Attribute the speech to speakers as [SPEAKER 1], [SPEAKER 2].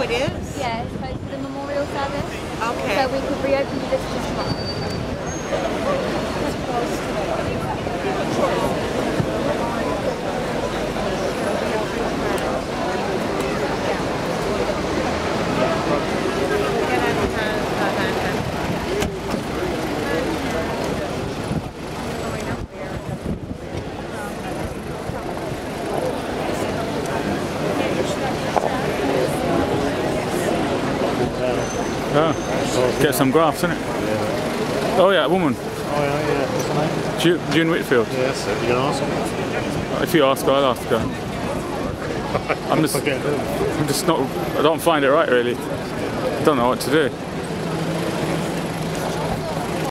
[SPEAKER 1] Oh, it is?
[SPEAKER 2] Yeah, it's close to the memorial service.
[SPEAKER 1] Okay.
[SPEAKER 2] So we could reopen the visitors tomorrow.
[SPEAKER 3] Oh, get some graphs, innit? Oh yeah, a woman.
[SPEAKER 4] Oh yeah, yeah. What's her name?
[SPEAKER 3] Ju- June Whitfield.
[SPEAKER 4] Yeah, that's it. You gonna ask her?
[SPEAKER 3] If you ask her, I'll ask her. I'm just, I'm just not. I don't find it right, really. I don't know what to do.